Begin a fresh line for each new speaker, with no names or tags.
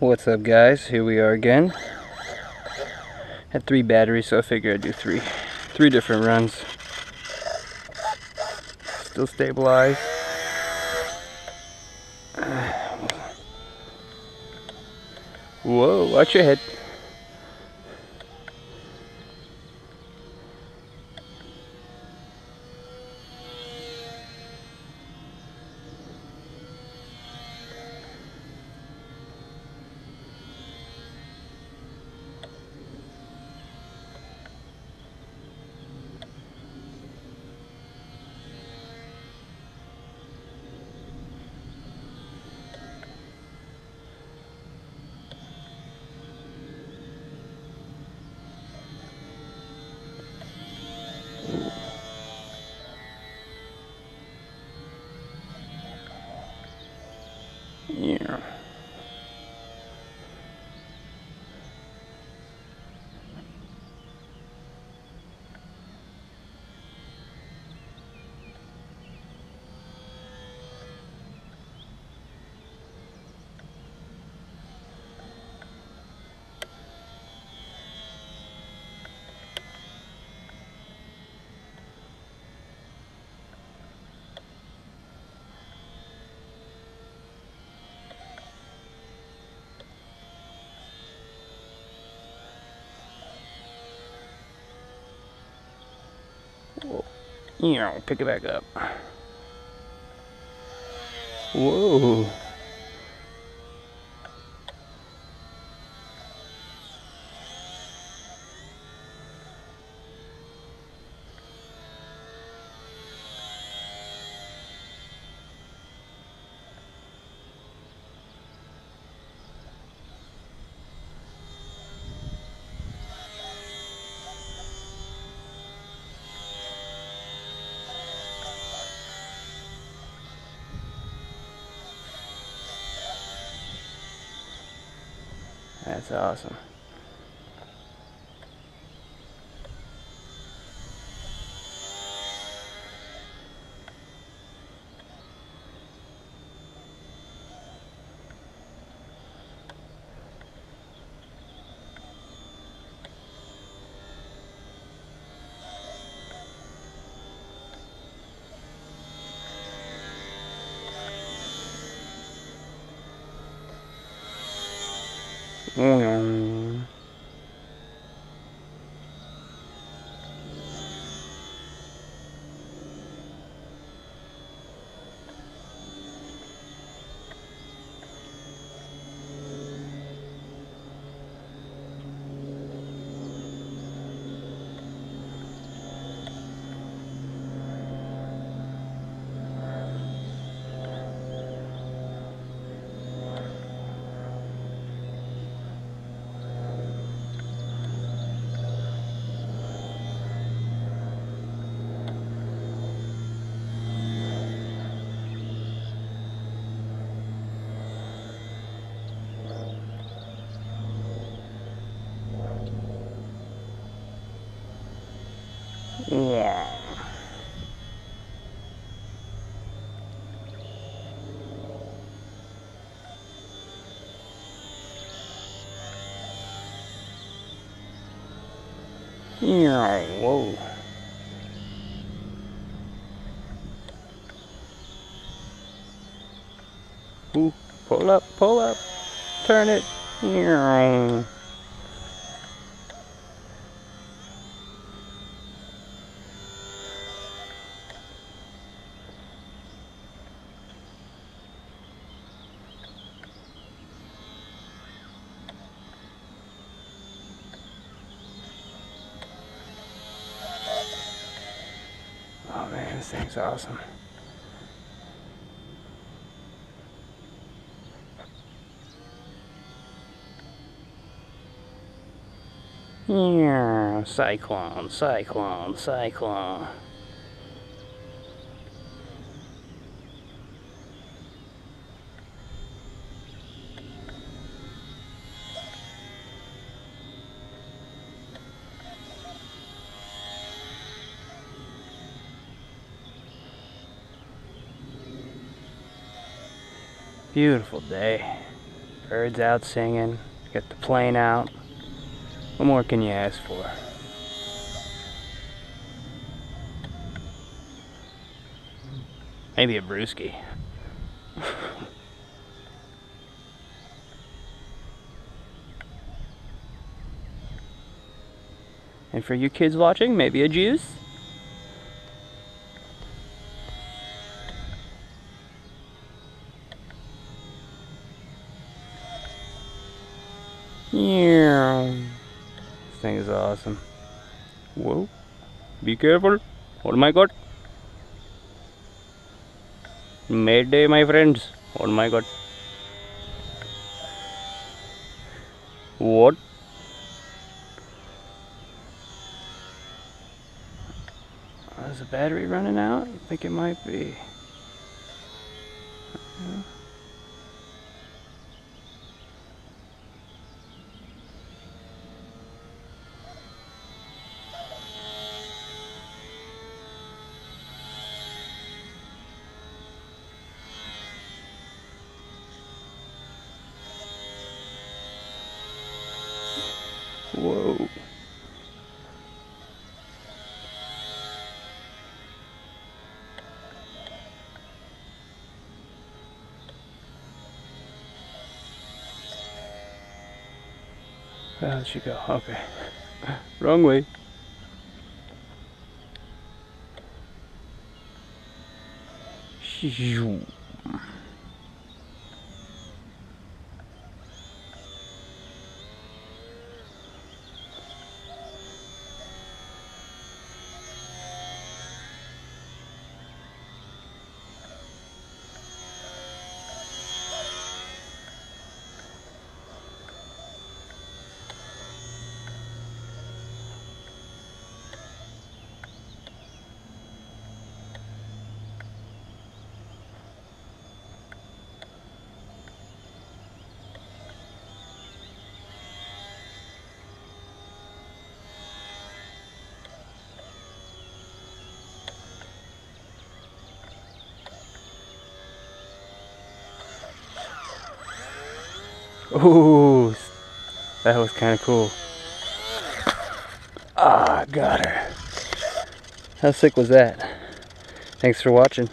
What's up guys? Here we are again. Had three batteries so I figured I'd do three three different runs. Still stabilized. Whoa, watch your head. Yeah. Yeah, pick it back up. Whoa. That's awesome. 哦哟 Yeah. Yeah, whoa. Ooh, pull up, pull up, turn it. Yeah. Oh man, this thing's awesome. Yeah, cyclone, cyclone, cyclone. Beautiful day. Birds out singing. Got the plane out. What more can you ask for? Maybe a brewski. and for you kids watching, maybe a juice? Yeah. This thing is awesome. Whoa. Be careful. Oh my god. Mayday, my friends. Oh my god. What? Is the battery running out? I think it might be. Whoa. Where'd she go? Okay. Wrong way. Shoo. Ooh, that was kind of cool. Ah, got her. How sick was that? Thanks for watching.